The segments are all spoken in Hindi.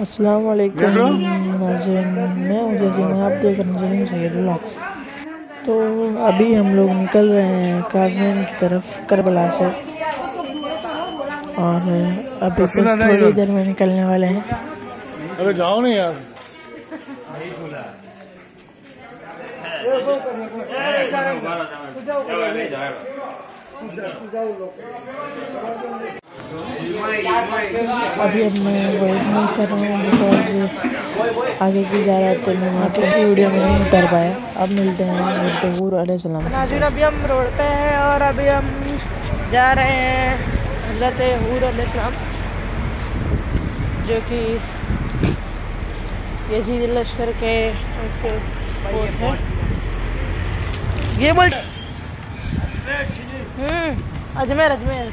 अस्सलाम वालेकुम नाज़रीन मैं हूँ जैसे मैं आप देख रहे हैं सैद ब्लॉग्स तो अभी हम लोग निकल रहे हैं काजमैन की तरफ़ करबला से। और अभी बस थोड़ी देर में निकलने वाले हैं। अरे जाओ नहीं यार। अभी अब मैं वॉइस नहीं कर रहा हूँ बिकॉज़ आगे की जा रहा तो मैं वहाँ की वीडियो में नहीं उतर पाया। अब मिलते हैं अलैहिस्सलाम। नाजुन अभी हम रोड पे हैं और अभी हम जा रहे हैं हज़रत हूर अलैहिस्सलाम जो कि यजीद लश्कर के उसके कोट है। ये बोल हम्म अजमेर अजमेर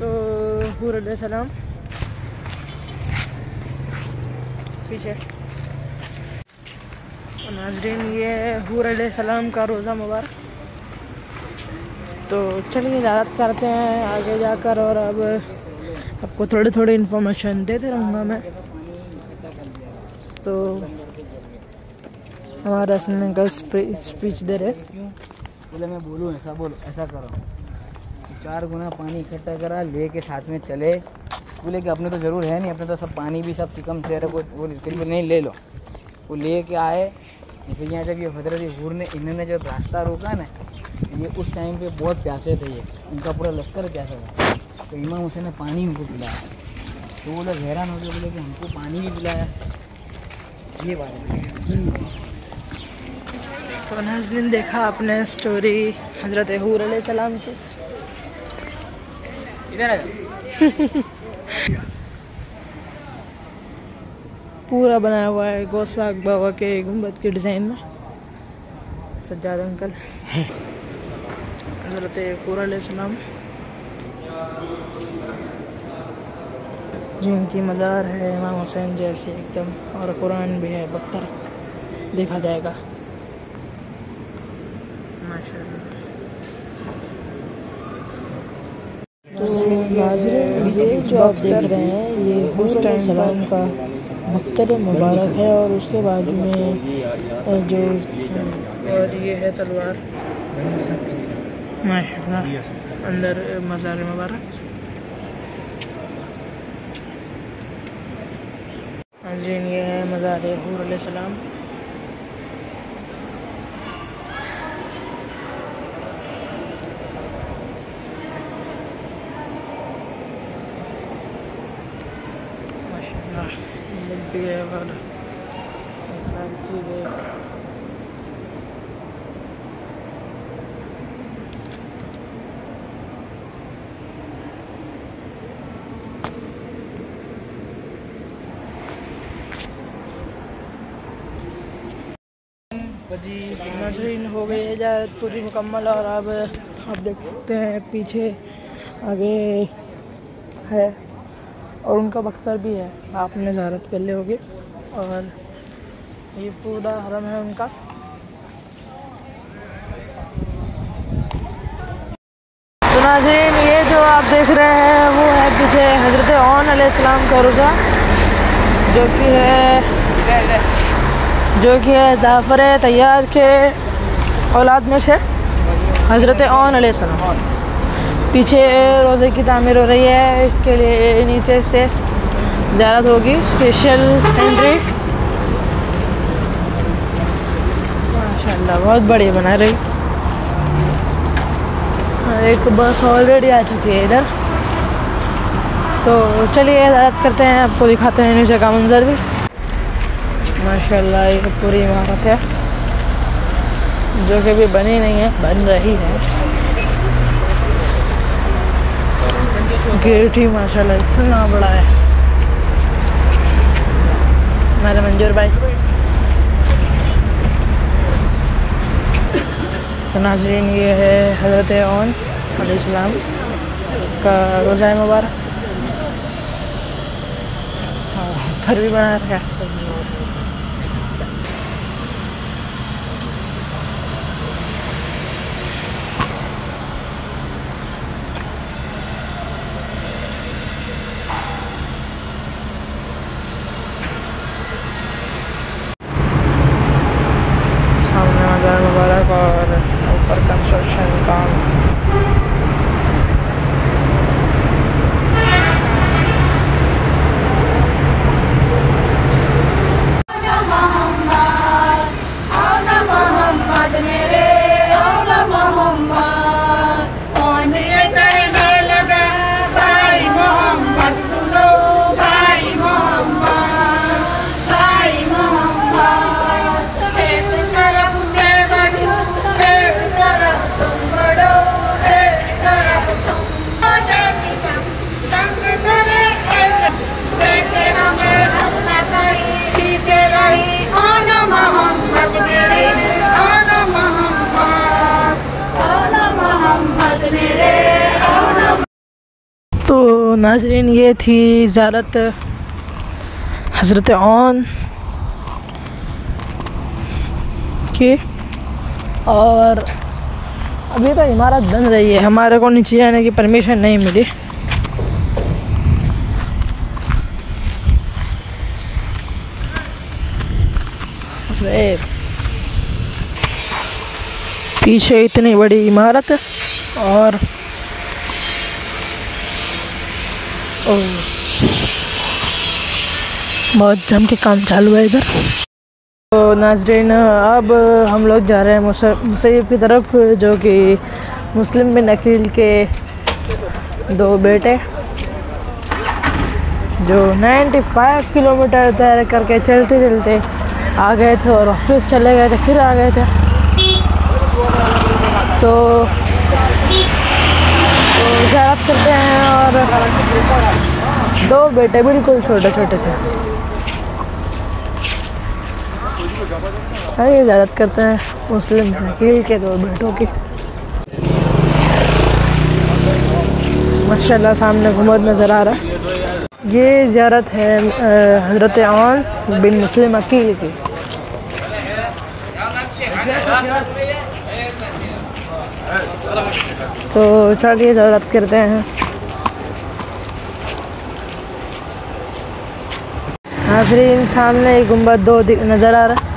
तो हूर सलाम। पीछे। नाजरीन, ये हूर सलाम का रोज़ा मुबारक। तो चलिए इजाज़त करते हैं, आगे जाकर और अब आपको थोड़ी थोड़ी इन्फॉर्मेशन देते रहूँगा मैं। तो हमारे स्पीच दे रहे। बोले मैं बोलूँ, ऐसा बोलो ऐसा करो चार गुना पानी इकट्ठा करा ले के साथ में चले। बोले कि अपने तो ज़रूर है नहीं, अपने तो सब पानी भी, सब चिकम से रहे, वो करीब नहीं, ले लो। वो ले के आए। फिर यहाँ जब ये हज़रत हूर ने, इन्होंने जब रास्ता रोका ना, ये उस टाइम पे बहुत प्यासे थे ये। उनका पूरा लश्कर प्यासा था। तो इमाम हुसैन ने पानी उनको पिलाया। तो वो लोग हैरान हो गए, बोले कि हमको पानी भी पिलाया। ये बात है। तो नाजमिन देखा आपने स्टोरी हज़रत हूर सलाम की? इधर आ पूरा बनाया हुआ है गोस्वाग बाबा के गुंबद के डिज़ाइन में। सज्जाद अंकल। हज़रत पूरा सलाम। जिनकी मज़ार है इमाम हुसैन जैसे एकदम, और कुरान भी है बख्तर। देखा जाएगा। माशाल्लाह। नाजरीन, ये जो आप देख रहे हैं, ये हुसैन सलाम का बख्तर मुबारक है और उसके बाद में जो और ये है तलवार। माशा अंदर मज़ार मुबारक। नाजरीन ये है मज़ार हूर सलाम भी है और सारी चीज़ें नजरीन हो गई है पूरी मुकम्मल और अब आप देख सकते हैं, पीछे आगे है और उनका बख्तर भी है। आपने ज़ारत कर ले होगी और ये पूरा हरम है उनका। तो नाजीन, ये जो आप देख रहे हैं है पीछे हज़रत ओन सलाम का रोज़ा, जो कि है, जो कि है जाफ़र तैयार के औलाद में से हज़रत ओन सलाम। पीछे रोज़े की तामीर हो रही है, इसके लिए नीचे से ज़्यादा होगी स्पेशल एंट्री माशाल्लाह, बहुत बढ़िया बना रही। एक बस ऑलरेडी आ चुकी है इधर। तो चलिए इजाज़त करते हैं, आपको दिखाते हैं नीचे का मंज़र भी। माशाल्लाह, ये पूरी इमारत है, जो कि अभी बनी नहीं है, बन रही है। गेट ही माशाल्लाह इतना बड़ा है। हमारे मंजूर भाई। तो नाजरीन, ये है हज़रत ओन, अलैहिस्सलाम का रोज़ा मुबारक। हाँ घर भी बना रखा है नाजरीन, ये थी ज़्यारत हज़रत ओन की। और अभी तो इमारत बन रही है। हमारे को नीचे आने की परमिशन नहीं मिली। पीछे इतनी बड़ी इमारत और बहुत जम के काम चालू है इधर। तो नाजरीन, अब हम लोग जा रहे हैं मुस- मुसैब की तरफ़, जो कि मुस्लिम बिन अकील के दो बेटे, जो 95 किलोमीटर तैर करके चलते चलते आ गए थे और वापस चले गए थे, फिर आ गए थे। तो ज़्यारत करते हैं और दो बेटे बिल्कुल छोटे छोटे थे। अरे ज़्यारत करते हैं मुस्लिम वकील के दो बेटों की। माशाल्लाह सामने घुमत नज़र आ रहा है। ये ज़्यारत है हज़रत आन बिन मुस्लिम अकील की। तो चलिए ज़रूरत करते हैं। नाजरीन सामने एक गुंबद दो नज़र आ रहा है।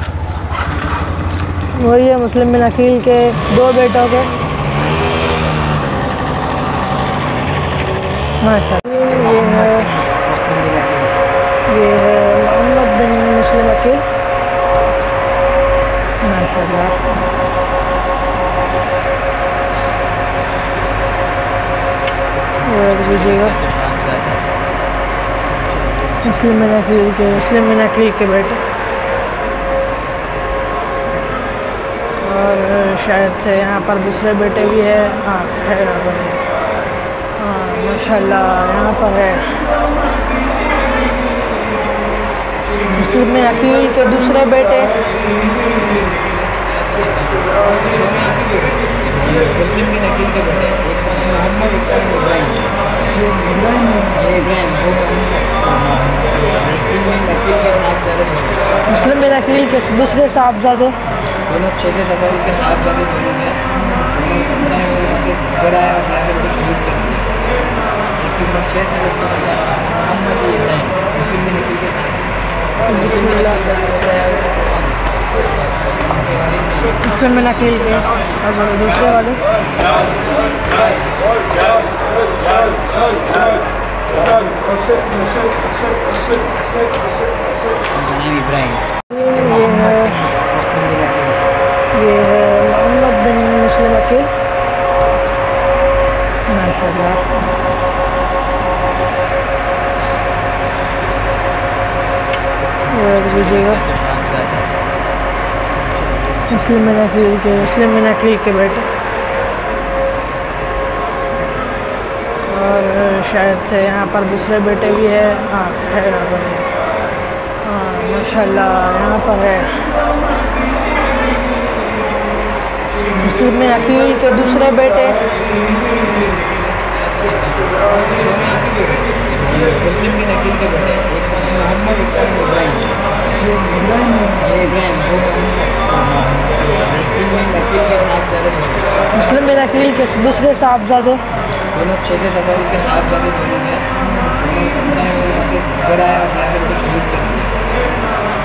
वही है मुस्लिम बिन अकील के दो बेटों के। माशा ये है ये है मोहम्मद बिन मुस्लिम अकील। माशाल्लाह। बुझेगा मुस्लिम बिन अकील के मुस्लिम बिन अकील के बेटे और शायद से यहाँ पर दूसरे बेटे भी है। हाँ है यहाँ पर हाँ माशाल्लाह, यहाँ पर है। मुस्लिम में अकील के दूसरे बेटे। मुस्लिम के एक का मुस्लिम के बिन दूसरे साहबजादे। दोनों छः छः सफारी के साहबजादे दोनों इनसे घर आया और उनको शहीद कर दिया। की छः से लेकर पचास मोहम्मद मुस्लिम बिन अकील के और दूसरे वाले ये है ये है मोहम्मद बिन मुस्लिम अकील बुझेगा साहबजादे मुस्लिम बिन अकील के मुस्लिम बिन अकील के बेटे और शायद से यहाँ पर दूसरे बेटे भी है। हाँ है यहाँ पर हाँ माशाल्लाह, यहाँ पर है। मुस्लिम बिन अकील के दूसरे बेटे। मुस्लिम बिन अकील के बेटे। मोहम्मद इब्राहिम इब्राहिम मुस्लिम बिन अकील के दूसरे साहबजादे। दोनों छः छः सफारी के साहबजादे दोनों आया और शहीद कर दिया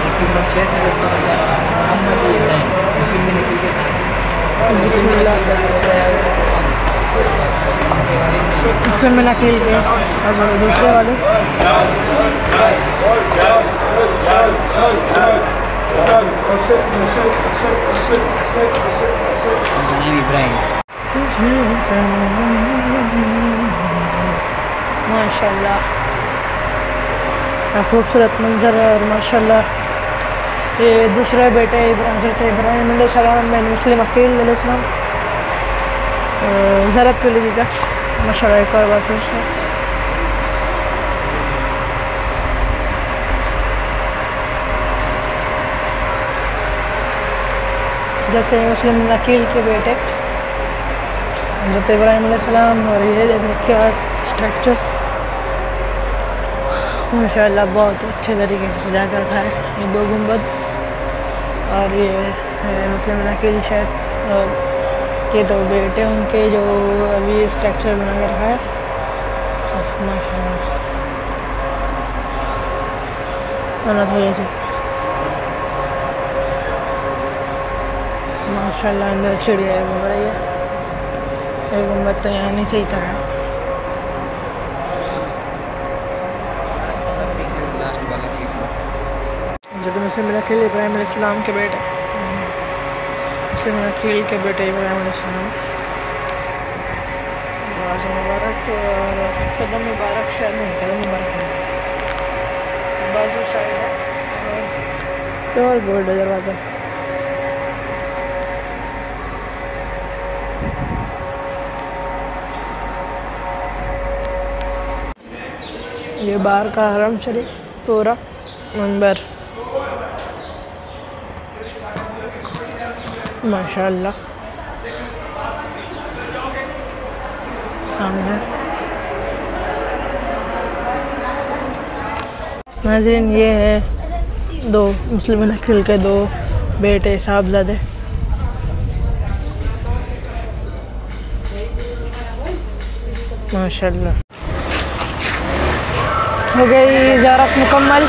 एक उम्र छः से लेकर पचास साल। मोहम्मद इब्राहिम मुस्लिम बिन अकील के साथ मुस्लिम बिन अकील के और दूसरे वाले? इब्राहिम माशाल्लाह खूबसूरत मंजर है और माशाल्लाह। ये दूसरे बेटे हज़रत इब्राहिम सलाम में मुस्लिम अकील सलाम। ज़रत पे लीजिएगा माशाल्लाह, एक और बार फिर से। जैसे मुस्लिम अकील के बेटे हज़रत इब्राहिम और ये देखिए क्या स्ट्रक्चर माशाल्लाह, बहुत अच्छे तरीके से सजा कर रखा है ये दो गुंबद। और ये मुस्लिम नकील शायद, और ये दो बेटे उनके जो अभी स्ट्रक्चर बना कर रखा है। माशाल्लाह। आना थोड़े से माशाल्लाह, अंदर चिड़िया घूम रही है। ये गुंबद तो यहाँ नहीं लास्ट वाला जब मुस्लिम नकील इब्राहिम इस्लाम के बेटे। मुस्लिम नकील के बेटे इब्राहिम इस्लाम मुबारक और कदम मुबारक, शायद नहीं, कदम मुबारक नहीं। बाजू साइड है। प्योर गोल्ड दरवाज़ा। ये बाहर का हरम शरीफ, पूरा मंबर। माशाल्लाह। सामने। नाजरीन, ये है दो मुस्लिम नकिल के दो बेटे साहबजादे। माशाल्लाह। हो गई ज़ारत मुकम्मल।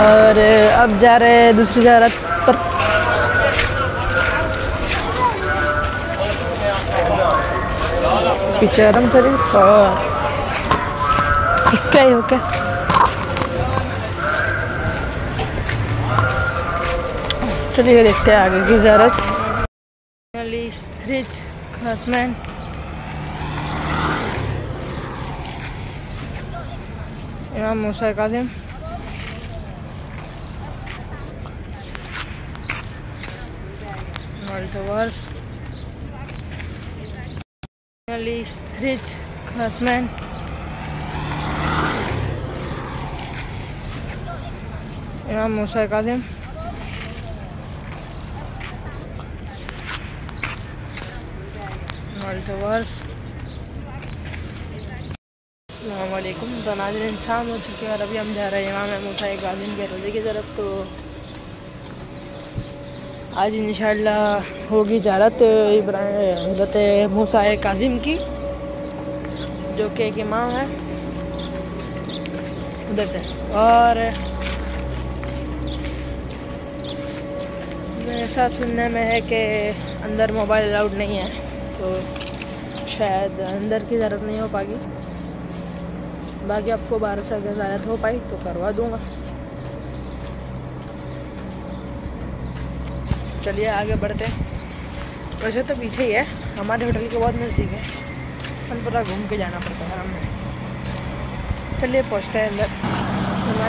और अब जा रहे हैं दूसरी ज़ारत पर। पीछे आराम शरीफ और ओके ओके चलिए देखते हैं आगे की ज़ारत। Rich classman Imam Musa Kazim Ali Rich Classman इमाम मूसा काजिम Multiverse वालेकुम तो नाजिर इंसान हो चुके हैं और अभी हम जा रहे हैं इमाम मूसा गाजिम के रोज़े की तरफ़। तो आज इंशाल्लाह होगी जारत इब्राहिम हज़रत मूसा काजिम की, जो कि एक इमाम है। उधर से। और ऐसा सुनने में है कि अंदर मोबाइल अलाउड नहीं है तो शायद अंदर की ज़रूरत नहीं हो पाएगी। बाकी आपको बारह से अगर ज़्यादा हो पाई तो करवा दूँगा। चलिए आगे बढ़ते हैं। वैसे तो पीछे ही है, हमारे होटल के बहुत नज़दीक है। अपन घूम के जाना पड़ता है हमें चलिए पहुँचते हैं अंदर।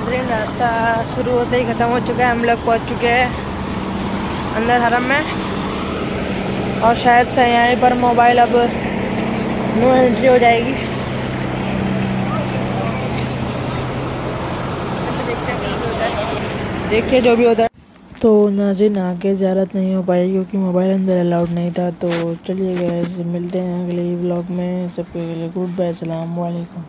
तो रास्ता शुरू होते ही ख़त्म हो चुका है, हम लोग पहुँच चुके हैं अंदर हरम में। और शायद से पर मोबाइल अब नो एंट्री हो जाएगी। देखिए जो भी होता है। तो नाजिन आगे ज़्यारत नहीं हो पाई क्योंकि मोबाइल अंदर अलाउड नहीं था। तो चलिए गए मिलते हैं अगले ब्लॉग में। सबके लिए गुड बाय अलैक्म